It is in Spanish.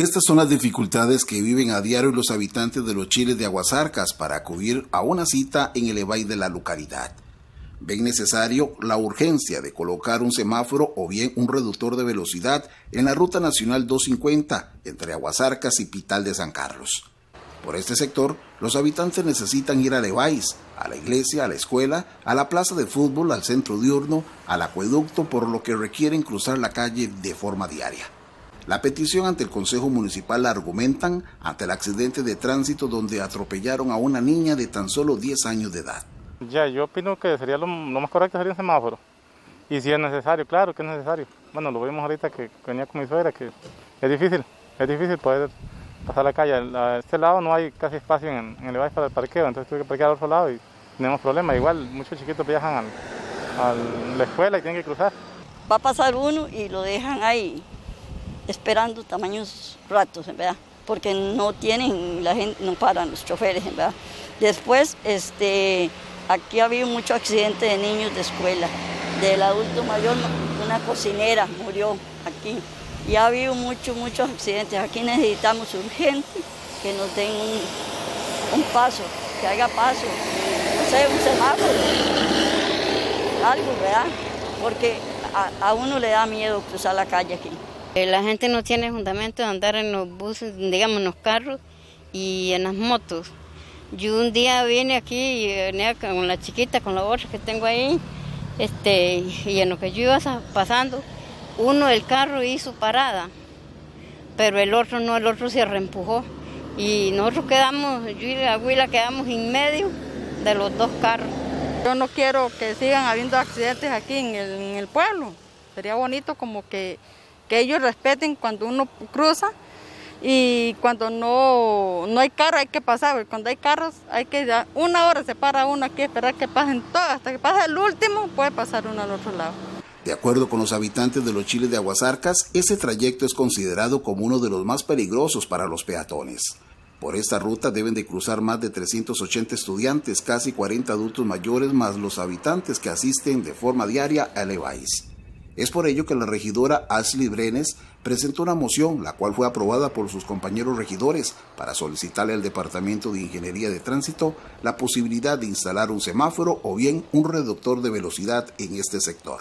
Estas son las dificultades que viven a diario los habitantes de los chiles de Aguasarcas para acudir a una cita en el EVAI de la localidad. Ven necesario la urgencia de colocar un semáforo o bien un reductor de velocidad en la Ruta Nacional 250 entre Aguasarcas y Pital de San Carlos. Por este sector, los habitantes necesitan ir a Leváis, a la iglesia, a la escuela, a la plaza de fútbol, al centro diurno, al acueducto, por lo que requieren cruzar la calle de forma diaria. La petición ante el Consejo Municipal la argumentan ante el accidente de tránsito donde atropellaron a una niña de tan solo 10 años de edad. Ya, yo opino que sería lo, más correcto sería un semáforo. Y si es necesario, claro que es necesario. Bueno, lo vimos ahorita que venía con mi suegra, que es difícil, es difícil poder pasar la calle. A este lado no hay casi espacio en, el EVAIS para el parqueo, entonces tuve que parquear al otro lado y tenemos problemas. Igual muchos chiquitos viajan a la escuela y tienen que cruzar. Va a pasar uno y lo dejan ahí esperando tamaños ratos, verdad, porque no tienen, la gente no paran los choferes, verdad. Después, este, aquí ha habido mucho accidente de niños de escuela. Del adulto mayor, una cocinera murió aquí. Y ha habido muchos, muchos accidentes. Aquí necesitamos urgente que nos den un, paso, que haga paso, no sé, un semáforo, algo, ¿verdad? Porque a uno le da miedo cruzar la calle aquí. Eh, la gente no tiene fundamento de andar en los buses, digamos, en los carros y en las motos. Yo un día vine aquí y venía con la chiquita, con la otra que tengo ahí, este, y en lo que yo iba pasando, uno del carro hizo parada, pero el otro no, el otro se reempujó. Y nosotros quedamos, yo y la abuela quedamos en medio de los dos carros. Yo no quiero que sigan habiendo accidentes aquí en el pueblo. Sería bonito como que que ellos respeten cuando uno cruza y cuando no, no hay carro hay que pasar, cuando hay carros hay que ya una hora se para uno aquí, esperar que pasen todos, hasta que pase el último puede pasar uno al otro lado. De acuerdo con los habitantes de los chiles de Aguasarcas, ese trayecto es considerado como uno de los más peligrosos para los peatones. Por esta ruta deben de cruzar más de 380 estudiantes, casi 40 adultos mayores, más los habitantes que asisten de forma diaria a Leváis. Es por ello que la regidora Ashley Brenes presentó una moción, la cual fue aprobada por sus compañeros regidores, para solicitarle al Departamento de Ingeniería de Tránsito la posibilidad de instalar un semáforo o bien un reductor de velocidad en este sector.